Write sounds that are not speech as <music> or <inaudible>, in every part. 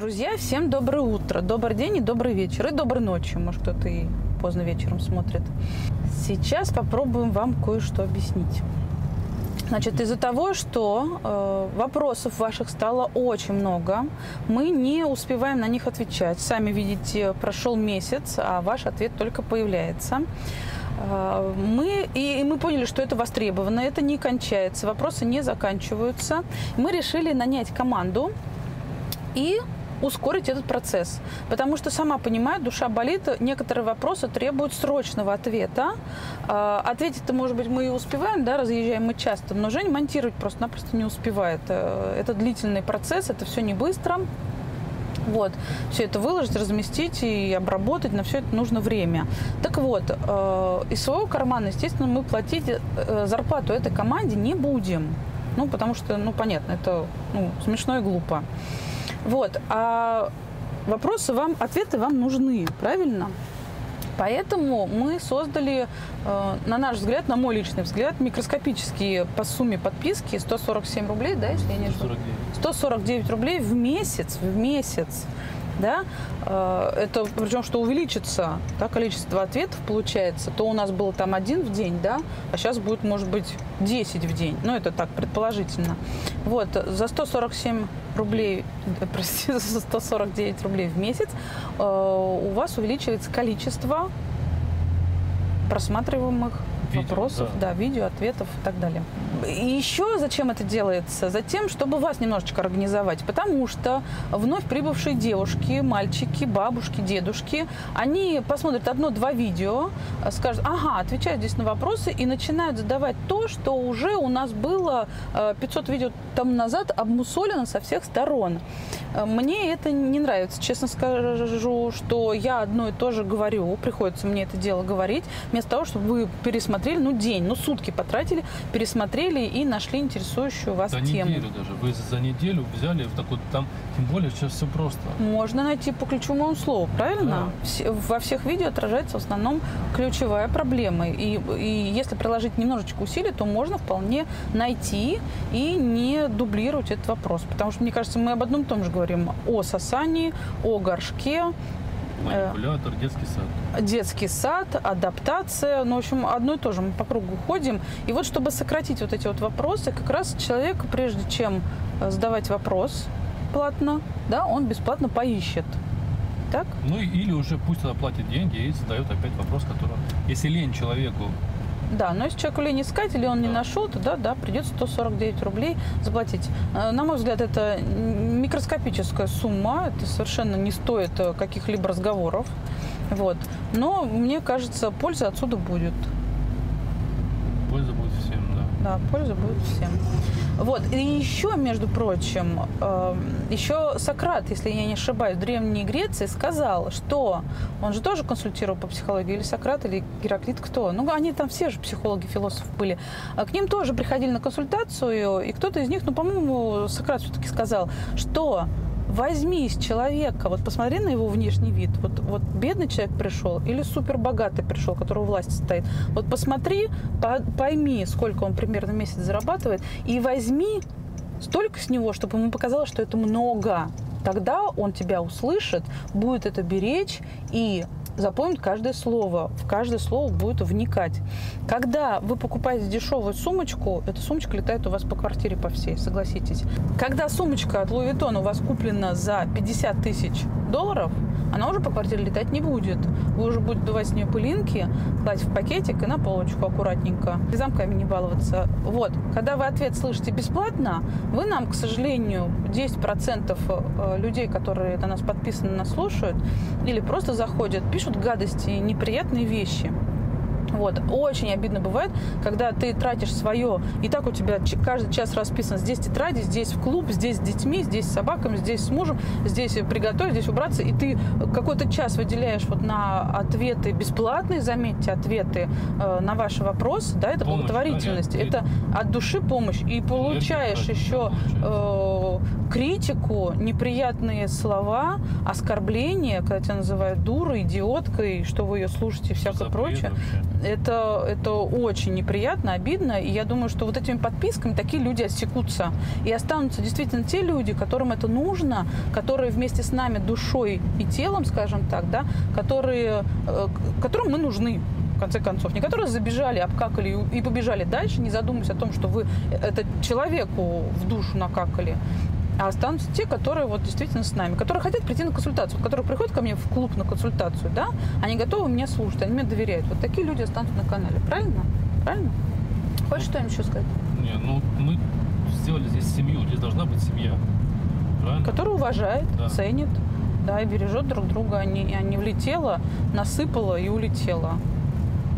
Друзья, всем доброе утро, добрый день и добрый вечер, и доброй ночи, может кто-то и поздно вечером смотрит. Сейчас попробуем вам кое-что объяснить. Значит, из-за того, что э, вопросов ваших стало очень много, мы не успеваем на них отвечать. Сами видите, прошел месяц, а ваш ответ только появляется. Э, мы, и, и мы поняли, что это востребовано, это не кончается, вопросы не заканчиваются. Мы решили нанять команду и ускорить этот процесс. Потому что, сама понимаю, душа болит, некоторые вопросы требуют срочного ответа. А, ответить-то, может быть, мы и успеваем, да, разъезжаем мы часто, но Женя монтировать просто-напросто не успевает. Э, это длительный процесс, это все не быстро. Вот. Все это выложить, разместить и обработать, на все это нужно время. Так вот, э, из своего кармана, естественно, мы платить э, зарплату этой команде не будем. Ну, потому что, ну, понятно, это ну, смешно и глупо. Вот. А вопросы вам, ответы вам нужны, правильно? Поэтому мы создали, э, на наш взгляд, на мой личный взгляд, микроскопические по сумме подписки 147 рублей, да, если я не ошибаюсь? 149 рублей в месяц, в месяц да, э, это причем, что увеличится да, количество ответов, получается, то у нас было там один в день, да, а сейчас будет, может быть, 10 в день. Ну, это так, предположительно. Вот, за 147 рублей, э, простите, <laughs> за 149 рублей в месяц э, у вас увеличивается количество просматриваемых видео, вопросов, да. да, видео, ответов и так далее. И еще зачем это делается? Затем, чтобы вас немножечко организовать, потому что вновь прибывшие девушки, мальчики, бабушки, дедушки, они посмотрят одно-два видео, скажут, ага, отвечают здесь на вопросы и начинают задавать то, что уже у нас было 500 э, видео тому назад обмусолено со всех сторон. Э, мне это не нравится, честно скажу, что я одно и то же говорю, приходится мне это дело говорить, вместо того, чтобы вы пересмотрели, ну, день, ну, сутки потратили, пересмотрели и нашли интересующую вас за тему. неделю даже. Вы за неделю взяли в такой, там, тем более сейчас все просто. Можно найти по ключевому слову, правильно? Да. Во всех видео отражается в основном ключевая проблема. И, и если приложить немножечко усилий, то можно вполне найти и не дублировать этот вопрос. Потому что, мне кажется, мы об одном и том же говорим о сосании, о горшке. Манипулятор, детский сад. Детский сад, адаптация. Ну, в общем, одно и то же. Мы по кругу ходим. И вот, чтобы сократить вот эти вот вопросы, как раз человек, прежде чем э, задавать вопрос платно, да, он бесплатно поищет. Так? Ну или уже пусть оплатит деньги и задает опять вопрос, который, если лень человеку да, но если человеку лень искать или он не нашел, то да, да, придется 149 рублей заплатить. Э, на мой взгляд, это микроскопическая сумма, это совершенно не стоит э, каких-либо разговоров. Вот. Но мне кажется, польза отсюда будет. Да. Польза будет всем. Вот. И еще, между прочим, э, еще Сократ, если я не ошибаюсь, в Древней Греции сказал, что он же тоже консультировал по психологии, или Сократ, или Гераклит, кто? Ну, они там все же психологи, философы были. А к ним тоже приходили на консультацию, и кто-то из них, ну, по-моему, Сократ все-таки сказал, что возьми из человека, вот посмотри на его внешний вид, вот, вот бедный человек пришел или супер богатый пришел, которого власть стоит, вот посмотри, по, пойми, сколько он примерно в месяц зарабатывает, и возьми столько с него, чтобы ему показалось, что это много. Тогда он тебя услышит, будет это беречь и запомнит каждое слово, в каждое слово будет вникать. Когда вы покупаете дешевую сумочку, эта сумочка летает у вас по квартире по всей, согласитесь. Когда сумочка от Louis Vuitton у вас куплена за 50 тысяч долларов, она уже по квартире летать не будет. Вы уже будете дувать с нее пылинки, класть в пакетик и на полочку аккуратненько. И замками не баловаться. Вот. Когда вы ответ слышите бесплатно, вы нам, к сожалению, 10% э, людей, которые на нас подписаны, нас слушают, или просто заходят, пишут гадости, неприятные вещи. Вот. Очень обидно бывает, когда ты тратишь свое, и так у тебя каждый час расписан, здесь тетради, здесь в клуб, здесь с детьми, здесь с собаками, здесь с мужем, здесь приготовить, здесь убраться, и ты какой-то час выделяешь вот на ответы бесплатные, заметьте, ответы э, на ваши вопросы, да, это помощь, благотворительность, это от души помощь, и получаешь еще э, критику, неприятные слова, оскорбления, когда тебя называют дурой, идиоткой, что вы ее слушаете и всякое прочее. Вообще это, это очень неприятно, обидно. И я думаю, что вот этими подписками такие люди отсекутся. И останутся действительно те люди, которым это нужно, которые вместе с нами душой и телом, скажем так, да, которые, э, которым мы нужны в конце концов, не которые забежали, обкакали и побежали дальше, не задумываясь о том, что вы это человеку в душу накакали, а останутся те, которые вот действительно с нами, которые хотят прийти на консультацию, которые приходят ко мне в клуб на консультацию, да, они готовы меня слушать, они мне доверяют. Вот такие люди останутся на канале, правильно? Правильно? Хочешь что-нибудь еще сказать? Не, ну мы сделали здесь семью, здесь должна быть семья. Правильно? Которая уважает, Да. ценит, да, и бережет друг друга, а не, а не влетела, насыпала и улетела.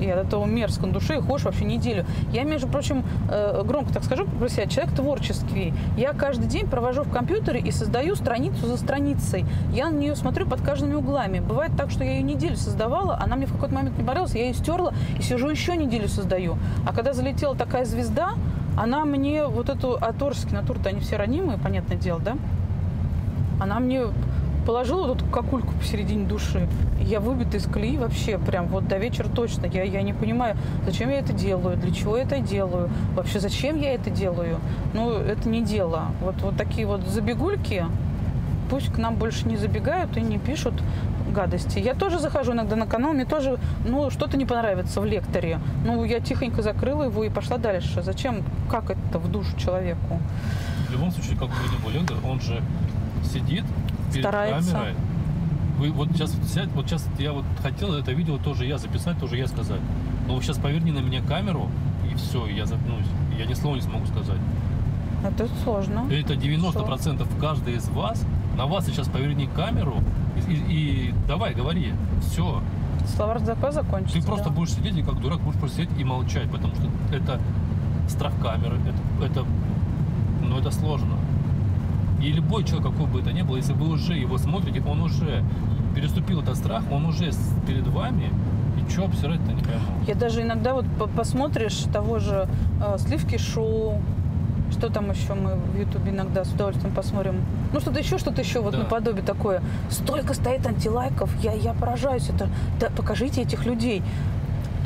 И от этого мерзко на душе и ходишь вообще неделю. Я, между прочим, э, громко так скажу про себя, человек творческий. Я каждый день провожу в компьютере и создаю страницу за страницей. Я на нее смотрю под каждыми углами. Бывает так, что я ее неделю создавала, она мне в какой-то момент не понравилась, я ее стерла и сижу еще неделю создаю. А когда залетела такая звезда, она мне вот эту а творческие натуры-то они все ранимые, понятное дело, да? Она мне положила вот эту какульку посередине души. Я выбита из колеи вообще прям вот до вечера точно. Я, я не понимаю, зачем я это делаю, для чего я это делаю, вообще зачем я это делаю. Ну, это не дело. Вот, вот такие вот забегульки, пусть к нам больше не забегают и не пишут гадости. Я тоже захожу иногда на канал, мне тоже, ну, что-то не понравится в лекторе. Ну, я тихонько закрыла его и пошла дальше. Зачем, как это в душу человеку? В любом случае, как бы был лектор, он же сидит Старается. камерой. Вы вот сейчас сядь, вот сейчас я вот хотел это видео тоже я записать, тоже я сказать. Но вы сейчас поверни на меня камеру, и все, я запнусь. Я ни слова не смогу сказать. Это сложно. Это 90% каждый из вас, на вас сейчас поверни камеру и, и- и давай, говори. Все. Словарь языка закончится. Ты просто да. будешь сидеть и как дурак будешь просто сидеть и молчать, потому что это страх камеры, это, это, ну, это сложно. И любой человек, какой бы это ни был, если вы уже его смотрите, он уже переступил этот страх, он уже перед вами, и что обсирать-то не пойму. Я даже иногда вот по- посмотришь того же э, Сливки шоу, что там еще мы в Ютубе иногда с удовольствием посмотрим. Ну, что-то еще, что-то еще, вот Да. наподобие такое. Столько стоит антилайков, я, я поражаюсь. Это, да, покажите этих людей.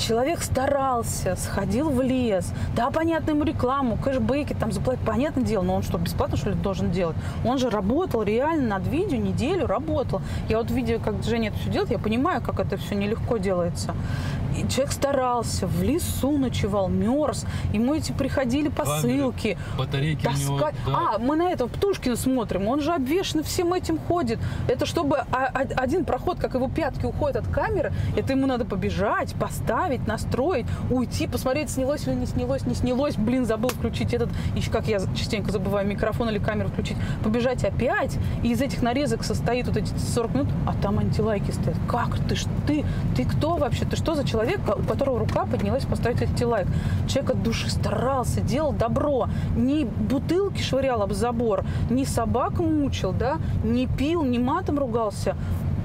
Человек старался, сходил в лес, да, понятно, ему рекламу, кэшбэки там заплатить, понятное дело, но он что, бесплатно, что ли, должен делать? Он же работал реально над видео, неделю работал. Я вот видя, как Женя это все делает, я понимаю, как это все нелегко делается. И человек старался, в лесу ночевал, мерз, ему эти приходили посылки, Батарейки у него, да. А, мы на этого Птушкина смотрим. Он же обвешен всем этим ходит. Это чтобы один проход, как его пятки уходят от камеры, это ему надо побежать, поставить, настроить, уйти, посмотреть, снялось или не снялось, не снялось. Блин, забыл включить этот, еще как я частенько забываю, микрофон или камеру включить. Побежать опять. И из этих нарезок состоит вот эти 40 минут, а там антилайки стоят. Как ты ж ты? Ты кто вообще? Ты что за человек, у которого рука поднялась поставить антилайк? Человек от души старался, делал добро. Не бутылки швырял об забор, не собак мучил, да, не пил, не матом ругался.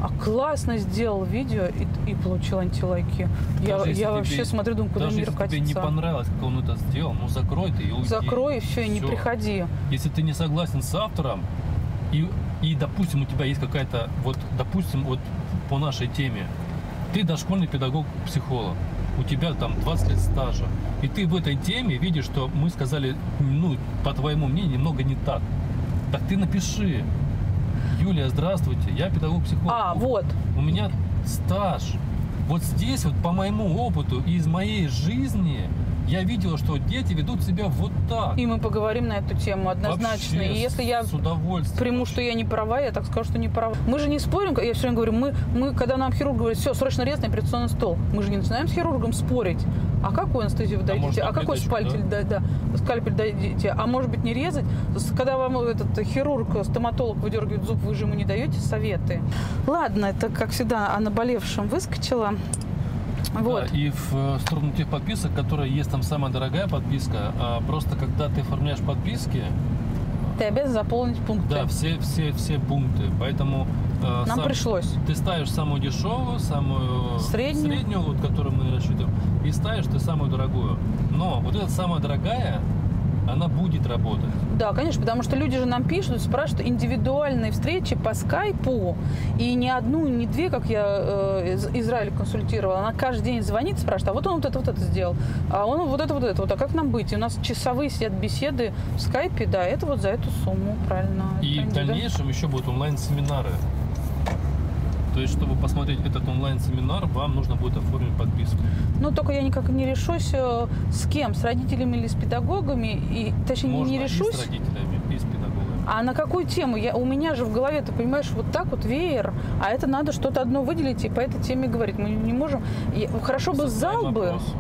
А классно сделал видео и, и получил антилайки. Я, Даже если я тебе- вообще смотрю, думаю, куда Даже мир если тебе не катится. понравилось, как он это сделал, ну закрой ты и уйди. Закрой и все, и не приходи. Если ты не согласен с автором, и, и допустим, у тебя есть какая-то, вот, допустим, вот по нашей теме, ты дошкольный педагог-психолог, у тебя там 20 лет стажа, и ты в этой теме видишь, что мы сказали, ну, по твоему мнению, немного не так. Так ты напиши, Юлия, здравствуйте, я педагог-психолог. А, вот. У меня стаж. Вот здесь вот по моему опыту и из моей жизни я видела, что дети ведут себя вот так. И мы поговорим на эту тему однозначно. Вообще и если я с удовольствием. приму, что я не права, я так скажу, что не права. Мы же не спорим, я все время говорю, мы, мы когда нам хирург говорит, все, срочно рез на операционный стол, мы же не начинаем с хирургом спорить. А какую анестезию вы А может, дадите? А, какой таблеточку, спальтель, да? Да, скальпель дадите? А может быть не резать? Когда вам этот хирург, стоматолог выдергивает зуб, вы же ему не даете советы. Ладно, это, как всегда, о наболевшем выскочила. Вот. Да, и в э, сторону тех подписок, которые есть там самая дорогая подписка, а просто когда ты оформляешь подписки, Ты обязан заполнить пункты. да, все, все, все пункты. Поэтому э, Нам сам- пришлось. ты ставишь самую дешевую, самую Среднюю. вот, которую мы рассчитываем, и ставишь ты самую дорогую. Но вот эта самая дорогая, она будет работать. Да, конечно, потому что люди же нам пишут, спрашивают индивидуальные встречи по скайпу. И не одну, не две, как я э, из Израиль консультировала. Она каждый день звонит, спрашивает, а вот он вот это, вот это сделал, а он вот это, вот это, вот, а как нам быть? И у нас часовые сидят беседы в скайпе, да, это вот за эту сумму, правильно. И в дальнейшем еще будут онлайн-семинары. То есть, чтобы посмотреть этот онлайн-семинар, вам нужно будет оформить подписку. Ну, только я никак не решусь, э, с кем, с родителями или с педагогами, и, точнее, не- Можно не и решусь. с родителями, и с педагогами. А на какую тему? Я, у меня же в голове, ты понимаешь, вот так вот веер, а это надо что-то одно выделить и по этой теме говорить. Мы не можем. Я- хорошо бы Составим зал бы. вопрос.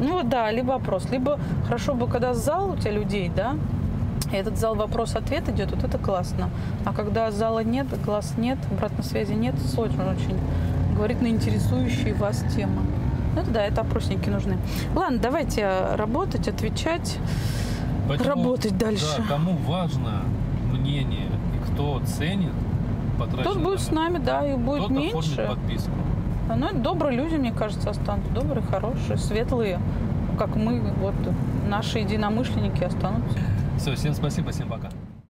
Ну вот да, либо вопрос. Либо хорошо бы, когда зал у тебя людей, да, и этот зал вопрос-ответ идет, вот это классно. А когда зала нет, глаз нет, обратной связи нет, сложно очень говорить на интересующие вас темы. Ну это да, это опросники нужны. Ладно, давайте работать, отвечать. Поэтому, Работать дальше. Да, кому важно мнение и кто ценит Тот будет с нами, да, и будет тот меньше. подписку. Ну, это добрые люди, мне кажется, останутся. Добрые, хорошие, светлые, как мы, вот наши единомышленники останутся. Все, всем спасибо, всем пока.